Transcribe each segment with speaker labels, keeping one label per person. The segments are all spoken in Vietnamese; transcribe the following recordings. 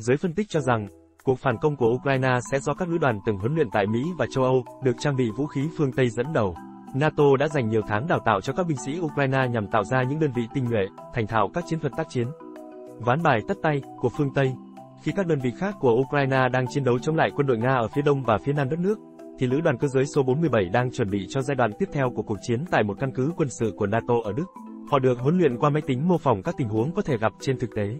Speaker 1: Giới phân tích cho rằng, cuộc phản công của Ukraine sẽ do các lữ đoàn từng huấn luyện tại Mỹ và châu Âu, được trang bị vũ khí phương Tây dẫn đầu. NATO đã dành nhiều tháng đào tạo cho các binh sĩ Ukraine nhằm tạo ra những đơn vị tinh nhuệ, thành thạo các chiến thuật tác chiến. Ván bài tất tay của phương Tây Khi các đơn vị khác của Ukraine đang chiến đấu chống lại quân đội Nga ở phía đông và phía nam đất nước, thì lữ đoàn cơ giới số 47 đang chuẩn bị cho giai đoạn tiếp theo của cuộc chiến tại một căn cứ quân sự của NATO ở Đức. Họ được huấn luyện qua máy tính mô phỏng các tình huống có thể gặp trên thực tế.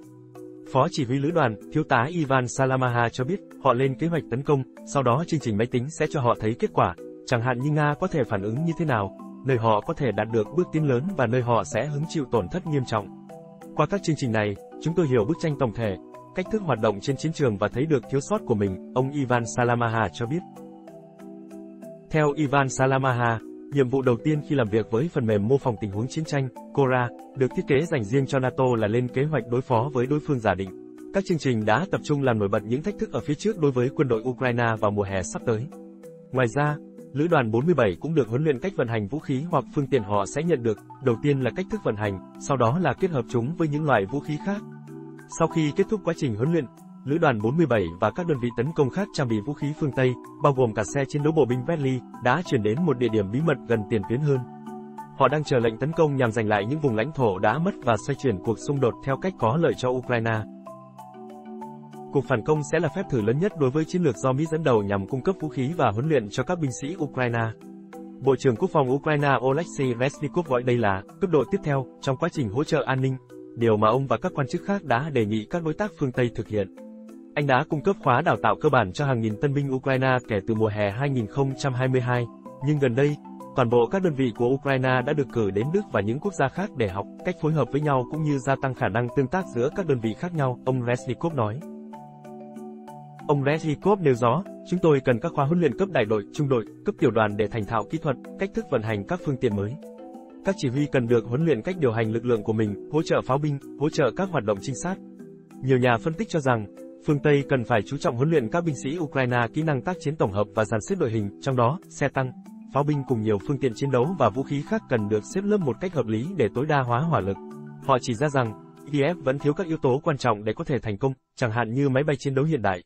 Speaker 1: Phó chỉ huy lữ đoàn, thiếu tá Ivan Salamaha cho biết, họ lên kế hoạch tấn công, sau đó chương trình máy tính sẽ cho họ thấy kết quả, chẳng hạn như Nga có thể phản ứng như thế nào, nơi họ có thể đạt được bước tiến lớn và nơi họ sẽ hứng chịu tổn thất nghiêm trọng. Qua các chương trình này, chúng tôi hiểu bức tranh tổng thể, cách thức hoạt động trên chiến trường và thấy được thiếu sót của mình, ông Ivan Salamaha cho biết. Theo Ivan Salamaha, nhiệm vụ đầu tiên khi làm việc với phần mềm mô phỏng tình huống chiến tranh, Cora, được thiết kế dành riêng cho NATO là lên kế hoạch đối phó với đối phương giả định. Các chương trình đã tập trung làm nổi bật những thách thức ở phía trước đối với quân đội Ukraine vào mùa hè sắp tới. Ngoài ra, Lữ đoàn 47 cũng được huấn luyện cách vận hành vũ khí hoặc phương tiện họ sẽ nhận được, đầu tiên là cách thức vận hành, sau đó là kết hợp chúng với những loại vũ khí khác. Sau khi kết thúc quá trình huấn luyện, Lữ đoàn 47 và các đơn vị tấn công khác trang bị vũ khí phương Tây, bao gồm cả xe chiến đấu bộ binh Bradley, đã chuyển đến một địa điểm bí mật gần tiền tuyến hơn. Họ đang chờ lệnh tấn công nhằm giành lại những vùng lãnh thổ đã mất và xoay chuyển cuộc xung đột theo cách có lợi cho Ukraine. Cuộc phản công sẽ là phép thử lớn nhất đối với chiến lược do Mỹ dẫn đầu nhằm cung cấp vũ khí và huấn luyện cho các binh sĩ Ukraine. Bộ trưởng Quốc phòng Ukraine Oleksiy Reznikov gọi đây là cấp độ tiếp theo trong quá trình hỗ trợ an ninh, điều mà ông và các quan chức khác đã đề nghị các đối tác phương Tây thực hiện. Anh đã cung cấp khóa đào tạo cơ bản cho hàng nghìn tân binh Ukraine kể từ mùa hè 2022, nhưng gần đây, toàn bộ các đơn vị của Ukraine đã được cử đến Đức và những quốc gia khác để học cách phối hợp với nhau cũng như gia tăng khả năng tương tác giữa các đơn vị khác nhau, ông Resnikov nói. Ông Reznikov nêu rõ, chúng tôi cần các khóa huấn luyện cấp đại đội, trung đội, cấp tiểu đoàn để thành thạo kỹ thuật, cách thức vận hành các phương tiện mới. Các chỉ huy cần được huấn luyện cách điều hành lực lượng của mình, hỗ trợ pháo binh, hỗ trợ các hoạt động trinh sát. Nhiều nhà phân tích cho rằng, phương Tây cần phải chú trọng huấn luyện các binh sĩ Ukraine kỹ năng tác chiến tổng hợp và dàn xếp đội hình, trong đó, xe tăng, pháo binh cùng nhiều phương tiện chiến đấu và vũ khí khác cần được xếp lớp một cách hợp lý để tối đa hóa hỏa lực. Họ chỉ ra rằng, Kiev vẫn thiếu các yếu tố quan trọng để có thể thành công, chẳng hạn như máy bay chiến đấu hiện đại.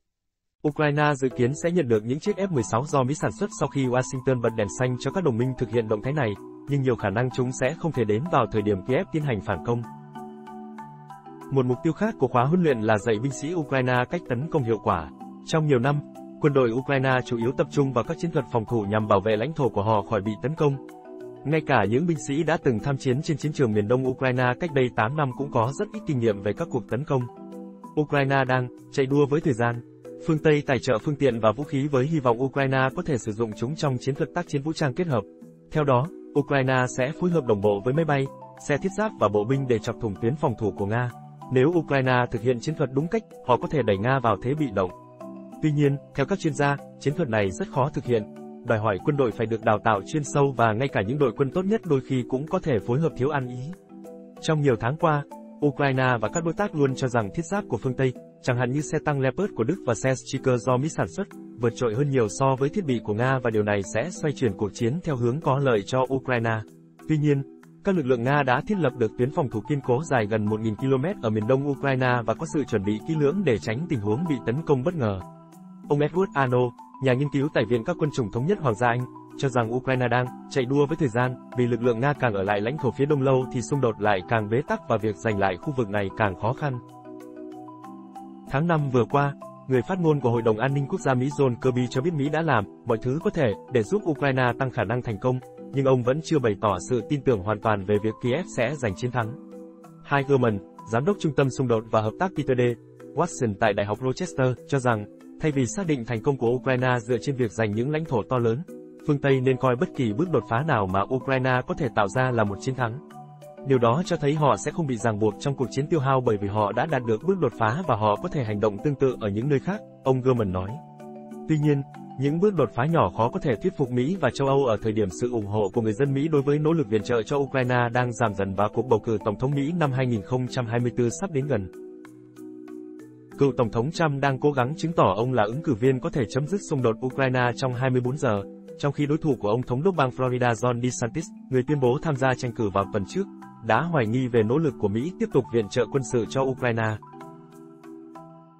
Speaker 1: Ukraine dự kiến sẽ nhận được những chiếc F-16 do Mỹ sản xuất sau khi Washington bật đèn xanh cho các đồng minh thực hiện động thái này, nhưng nhiều khả năng chúng sẽ không thể đến vào thời điểm Kiev tiến hành phản công. Một mục tiêu khác của khóa huấn luyện là dạy binh sĩ Ukraine cách tấn công hiệu quả. Trong nhiều năm, quân đội Ukraine chủ yếu tập trung vào các chiến thuật phòng thủ nhằm bảo vệ lãnh thổ của họ khỏi bị tấn công. Ngay cả những binh sĩ đã từng tham chiến trên chiến trường miền đông Ukraine cách đây 8 năm cũng có rất ít kinh nghiệm về các cuộc tấn công. Ukraine đang chạy đua với thời gian. Phương Tây tài trợ phương tiện và vũ khí với hy vọng Ukraine có thể sử dụng chúng trong chiến thuật tác chiến vũ trang kết hợp. Theo đó, Ukraine sẽ phối hợp đồng bộ với máy bay, xe thiết giáp và bộ binh để chọc thủng tuyến phòng thủ của Nga. Nếu Ukraine thực hiện chiến thuật đúng cách, họ có thể đẩy Nga vào thế bị động. Tuy nhiên, theo các chuyên gia, chiến thuật này rất khó thực hiện, đòi hỏi quân đội phải được đào tạo chuyên sâu và ngay cả những đội quân tốt nhất đôi khi cũng có thể phối hợp thiếu ăn ý. Trong nhiều tháng qua, Ukraine và các đối tác luôn cho rằng thiết giáp của phương Tây, chẳng hạn như xe tăng Leopard của Đức và xe Sticker do Mỹ sản xuất, vượt trội hơn nhiều so với thiết bị của Nga và điều này sẽ xoay chuyển cuộc chiến theo hướng có lợi cho Ukraine. Tuy nhiên, các lực lượng Nga đã thiết lập được tuyến phòng thủ kiên cố dài gần 1.000 km ở miền đông Ukraine và có sự chuẩn bị kỹ lưỡng để tránh tình huống bị tấn công bất ngờ. Ông Edward Arno, nhà nghiên cứu tại Viện các quân chủng thống nhất Hoàng gia Anh, cho rằng Ukraine đang chạy đua với thời gian, vì lực lượng Nga càng ở lại lãnh thổ phía đông lâu thì xung đột lại càng bế tắc và việc giành lại khu vực này càng khó khăn. Tháng 5 vừa qua, người phát ngôn của Hội đồng An ninh Quốc gia Mỹ John Kirby cho biết Mỹ đã làm mọi thứ có thể để giúp Ukraine tăng khả năng thành công, nhưng ông vẫn chưa bày tỏ sự tin tưởng hoàn toàn về việc Kiev sẽ giành chiến thắng. Hai German, giám đốc trung tâm xung đột và hợp tác Peter D. Watson tại Đại học Rochester, cho rằng, thay vì xác định thành công của Ukraine dựa trên việc giành những lãnh thổ to lớn, phương Tây nên coi bất kỳ bước đột phá nào mà Ukraine có thể tạo ra là một chiến thắng. Điều đó cho thấy họ sẽ không bị ràng buộc trong cuộc chiến tiêu hao bởi vì họ đã đạt được bước đột phá và họ có thể hành động tương tự ở những nơi khác, ông German nói. Tuy nhiên, những bước đột phá nhỏ khó có thể thuyết phục Mỹ và châu Âu ở thời điểm sự ủng hộ của người dân Mỹ đối với nỗ lực viện trợ cho Ukraine đang giảm dần và cuộc bầu cử Tổng thống Mỹ năm 2024 sắp đến gần. Cựu Tổng thống Trump đang cố gắng chứng tỏ ông là ứng cử viên có thể chấm dứt xung đột Ukraine trong 24 giờ, trong khi đối thủ của ông thống đốc bang Florida John DeSantis, người tuyên bố tham gia tranh cử vào tuần trước, đã hoài nghi về nỗ lực của Mỹ tiếp tục viện trợ quân sự cho Ukraine.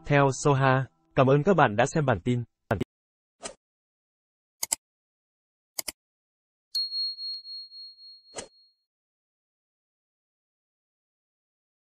Speaker 1: Theo Soha, cảm ơn các bạn đã xem bản tin.